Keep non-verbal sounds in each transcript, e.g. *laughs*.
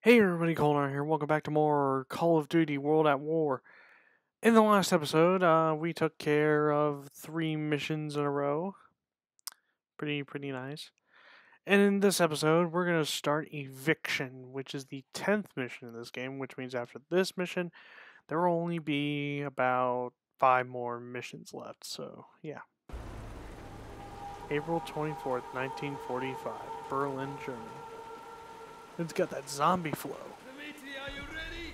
Hey everybody, Colnar here. Welcome back to more Call of Duty World at War. In the last episode, uh, we took care of three missions in a row. Pretty, pretty nice. And in this episode, we're going to start Eviction, which is the 10th mission in this game, which means after this mission, there will only be about five more missions left. So, yeah. April 24th, 1945, Berlin, Germany. It's got that zombie flow. Dimitri, are you ready?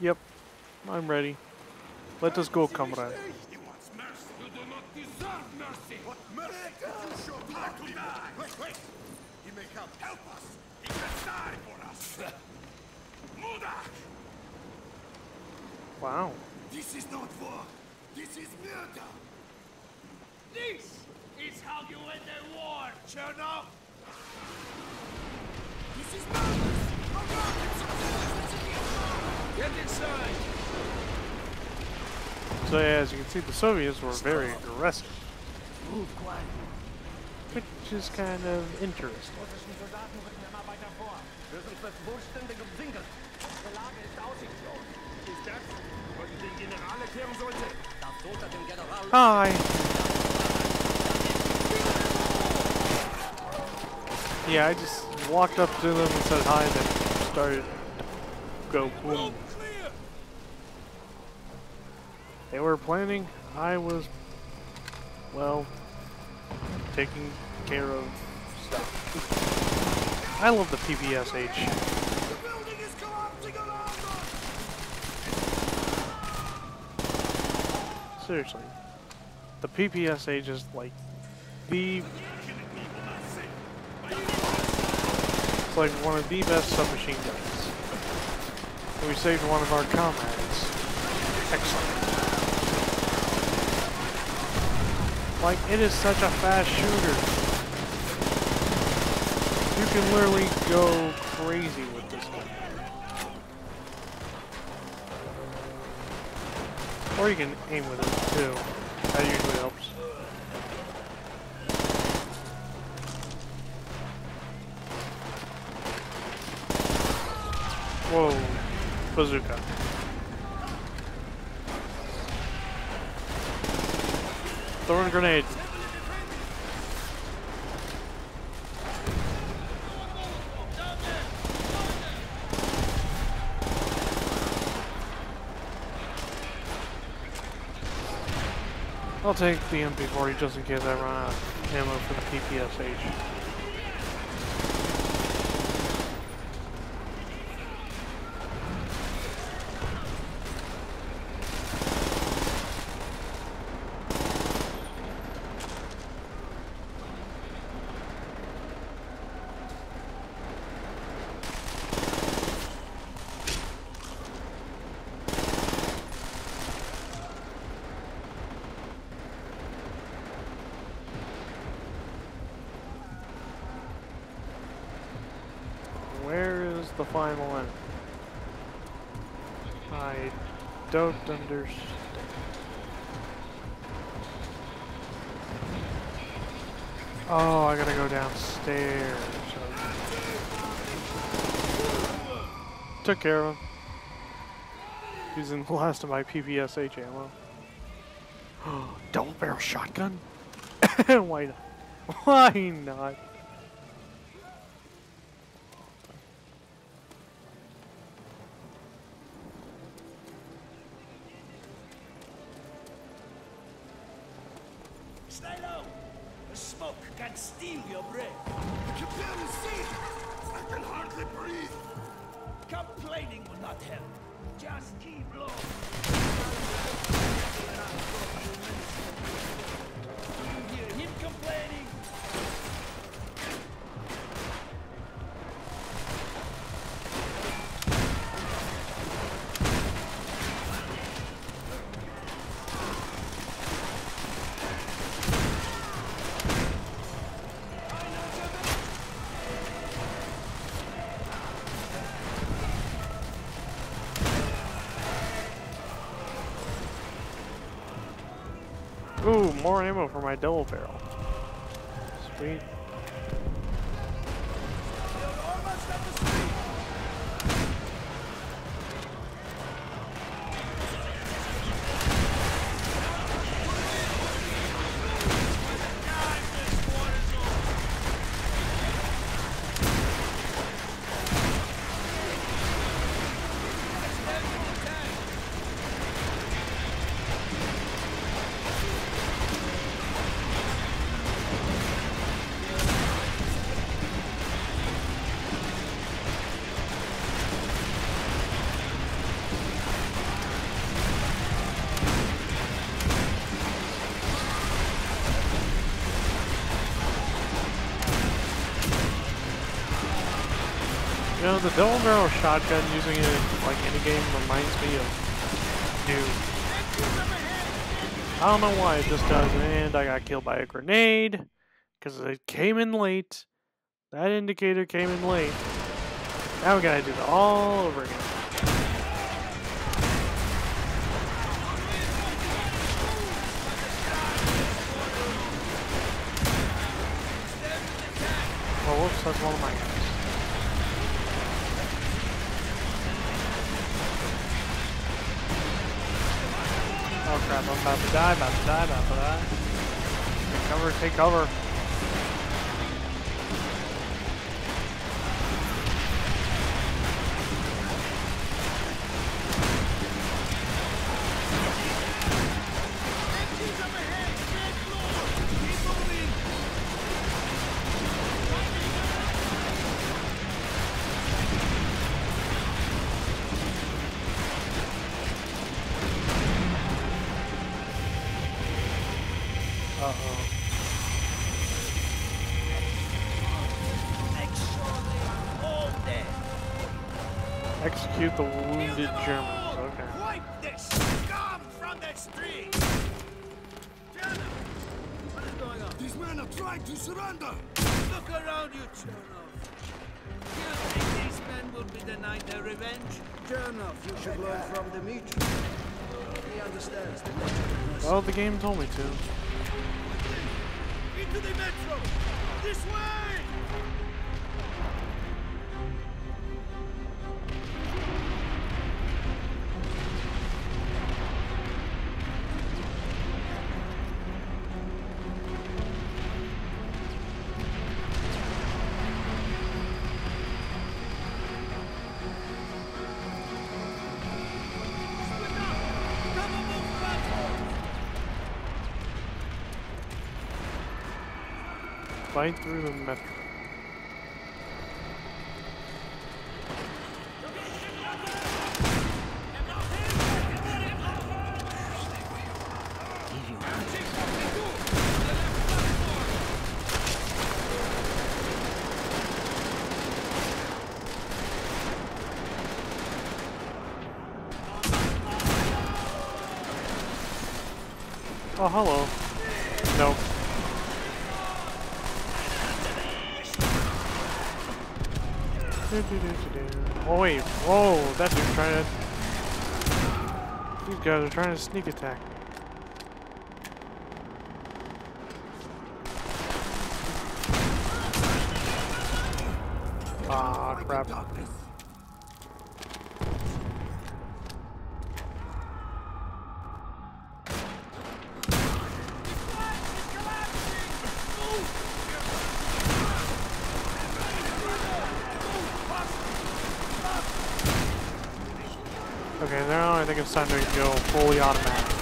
Yep, I'm ready. Let us go, comrade. He wants mercy. You do not deserve mercy. What mercy? You should have to die. Wait, wait. He may come help us. He can die for us. *laughs* Wow. This is not war. This is murder. This is how you end a war, Chernov. So yeah, as you can see, the Soviets were very aggressive, which is kind of interesting. Hi. Yeah, I just walked up to them and said hi, and then started to go boom. They were planning. I was, well, taking care of stuff. I love the PPSH. The building is collapsing around us. Seriously. The PPSH is like the like one of the best submachine guns. And we saved one of our comrades. Excellent. Like it is such a fast shooter. You can literally go crazy with this gun. Or you can aim with it too. That usually helps. Whoa, bazooka. Throwing a grenade. I'll take the MP40 just in case I run out of ammo for the PPSH. Final end? I don't understand. Oh, I gotta go downstairs. Took care of him. Using the last of my PPSH *gasps* ammo. Double barrel shotgun? *coughs* Why not? Why not? More ammo for my double barrel. Sweet. Know, the double barrel shotgun using it like any game reminds me of Doom. I don't know why it just does, and I got killed by a grenade because it came in late. That indicator came in late. Now we gotta do it all over again. Oh, whoops, that's one of my Oh crap, I'm about to die, about to die, about to die. Take cover, take cover. Execute the wounded Germans. Okay. Wipe this scum from the streets. Chernov, what is going on? These men are trying to surrender! Look around you, Chernov. Do you think these men will be denied their revenge? Chernov, you should learn from Dimitri. He understands the nature Well, the game told me to. Into the metro! This way! Fight through the metro. Oh, hello. Nope. Oh wait, whoa, that dude's trying to... These guys are trying to sneak attack. Ah, crap. Okay, now I think it's time to go fully automatic.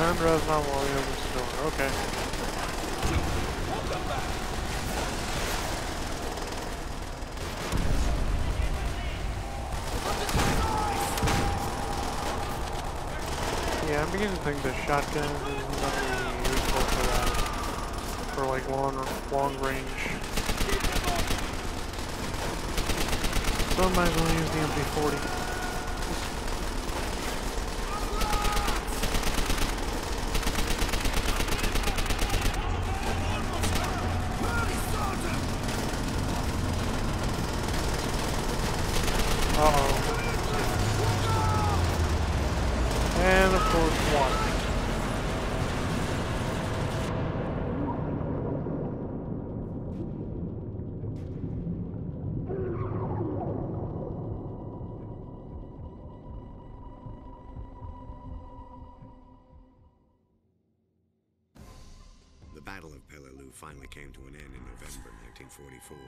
Defend Reznov while the store. Okay. Yeah, I'm beginning to think the shotgun is not useful for that. For like long, long range. So I might as well use the MP40. Uh-oh. And of course one. The Battle of Peleliu finally came to an end in November 1944,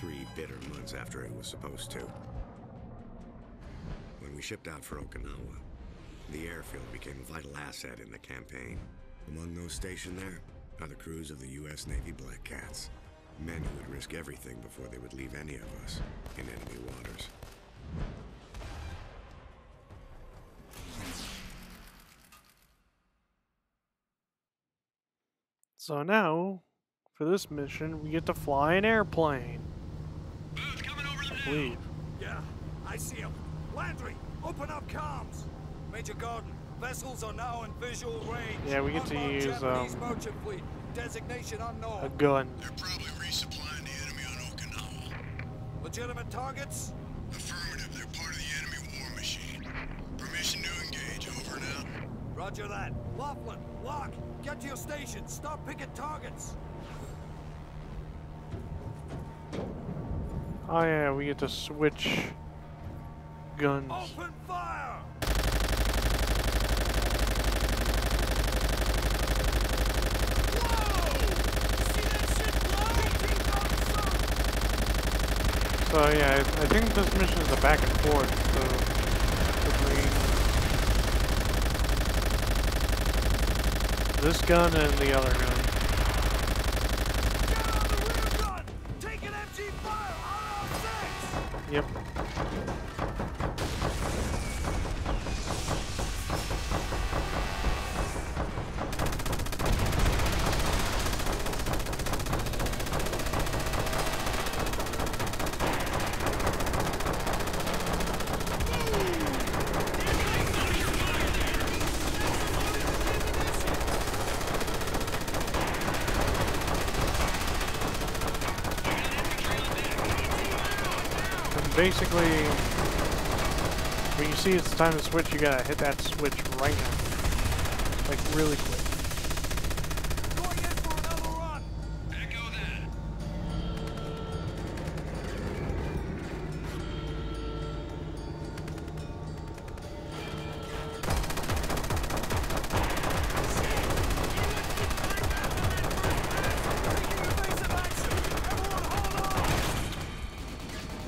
three bitter months after it was supposed to. When we shipped out for Okinawa, the airfield became a vital asset in the campaign. Among those stationed there are the crews of the U.S. Navy Black Cats. Men who would risk everything before they would leave any of us in enemy waters. So now, for this mission, we get to fly an airplane. I believe. Yeah, I see him. Landry, open up comms. Major Gordon, vessels are now in visual range. Yeah, we get to Unmarked use, Japanese um, merchant fleet. Designation unknown. A gun. They're probably resupplying the enemy on Okinawa. Legitimate targets? Affirmative, they're part of the enemy war machine. Permission to engage, over and out. Roger that. Laughlin, Locke, get to your station. Start picking targets. Oh yeah, we get to switch guns. Open fire! So yeah, I, I think this mission is a back and forth. So between this gun and the other gun. Basically, when you see it's time to switch, you gotta hit that switch right now. Like really quick.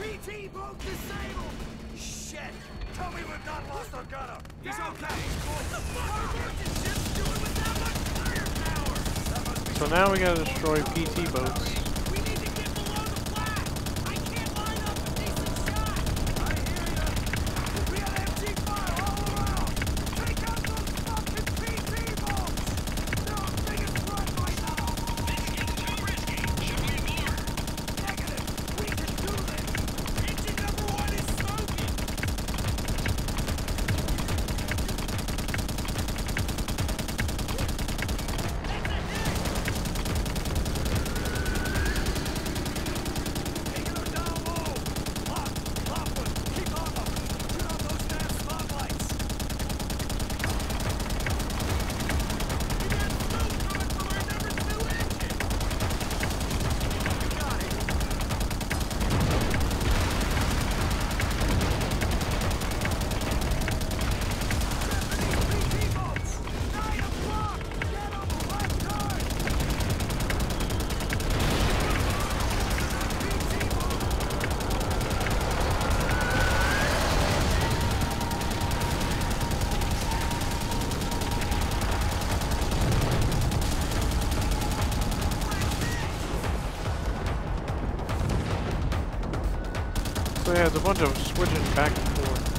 PT boat disabled! Shit! Tell me we've not lost our gunner! He's okay! What the fuck are merchant ships doing with that much firepower? That must be So now we gotta destroy PT boats. We need to get below the flag! I can't line up a decent shot! I hear ya! We got MG fire all around! Take out those fucking PT boats! They're our biggest threat right now! Negative! We can do this! Engine number one is smoking! That's a hit! Taking her down low! Locke! Laughlin! Keep on them! Shoot out those damn spotlights! We got smoke coming from our number two engine! You got it! Japanese PT boats! Nine o'clock! Get on the left turn! PT boat! So yeah, it's a bunch of switching back and forth.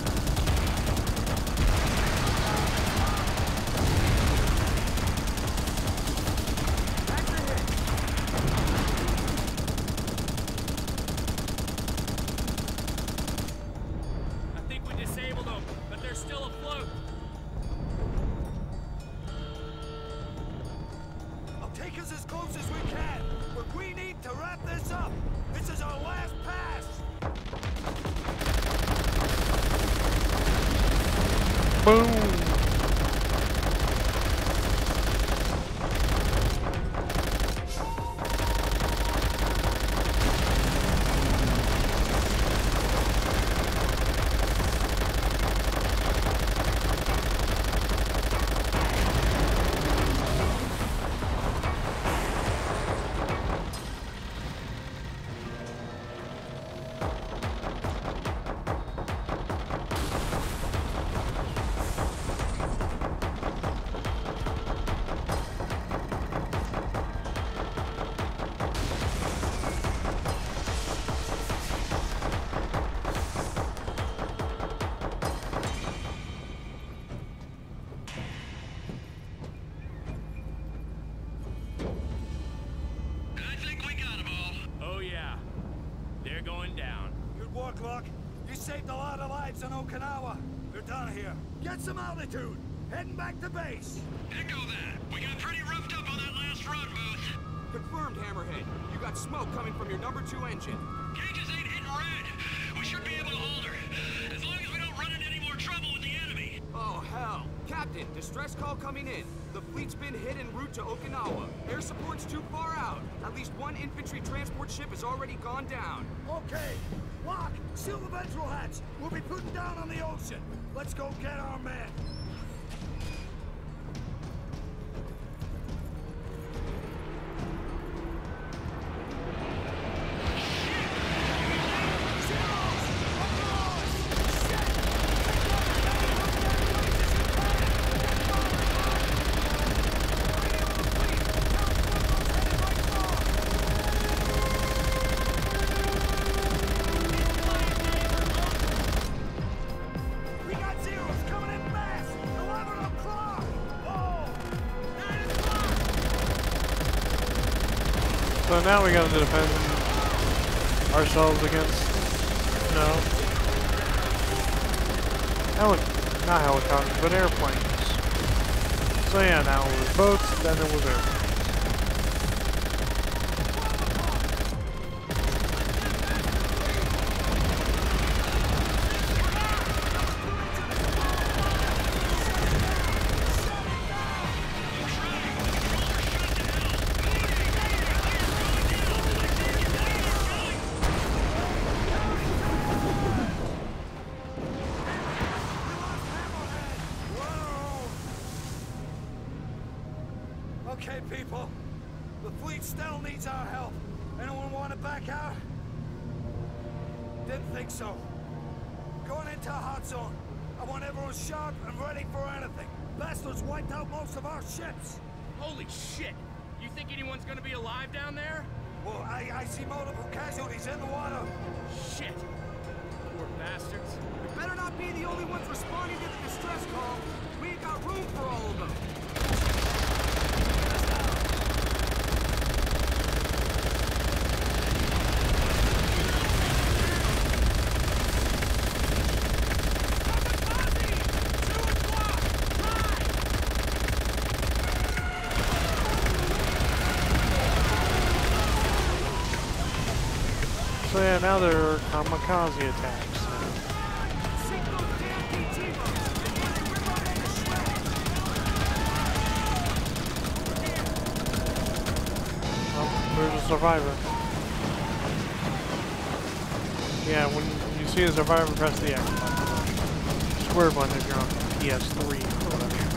Work, Locke. You saved a lot of lives on Okinawa. We're done here. Get some altitude. Heading back to base. Echo that. We got pretty roughed up on that last run, Booth. Confirmed, Hammerhead. You got smoke coming from your number two engine. Cages ain't hitting red. We should be able to hold her. As long as we don't run into any more trouble with the enemy. Oh, hell. Captain, distress call coming in. The fleet's been hit en route to Okinawa. Air support's too far out. At least one infantry transport ship has already gone down. Okay. Locke, seal the ventral hatch. We'll be putting down on the ocean. Let's go get our man. So now we gotta defend ourselves against no. Heli- not helicopters, but airplanes. So yeah, now it was boats, then it was airplanes. Still needs our help. Anyone want to back out? Didn't think so. Going into a hot zone. I want everyone sharp and ready for anything. Bastards wiped out most of our ships. Holy shit! You think anyone's gonna be alive down there? Well, I, I see multiple casualties in the water. Shit! Are kamikaze attacks. now. Oh, there's a survivor. Yeah, when you see a survivor, press the X button. Square button if you're on PS3 or whatever.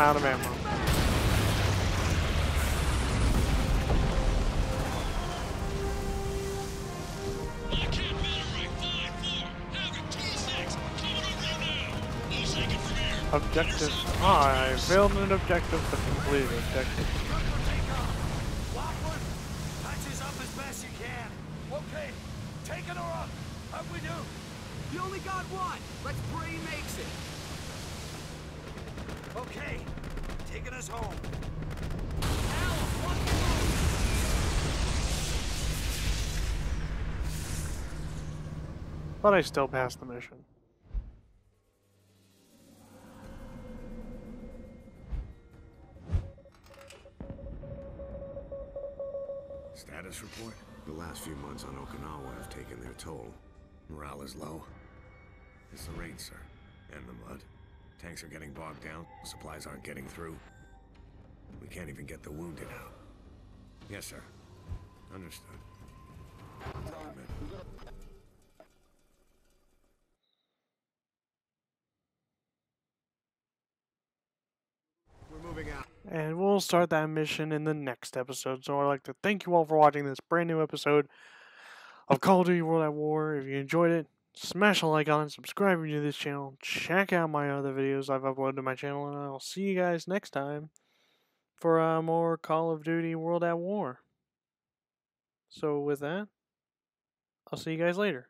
I'm out of ammo. Lock in, 5-4. Havoc 26. Coming over you now. No second from here. Objective. Ah, I failed an objective, but completed objective. Lockwood, patches up as best you can. Okay, taking her up. Up we do. You only got one. Let's pray he makes it. Okay, taking us home. But I still passed the mission. Status report? The last few months on Okinawa have taken their toll. Morale is low. It's the rain, sir. And the mud. Tanks are getting bogged down. Supplies aren't getting through. We can't even get the wounded out. Yes, sir. Understood. We're moving out. And we'll start that mission in the next episode. So I'd like to thank you all for watching this brand new episode of Call of Duty World at War. If you enjoyed it, smash a like on new to this channel, check out my other videos I've uploaded to my channel, and I'll see you guys next time for uh, more Call of Duty World at War. So with that, I'll see you guys later.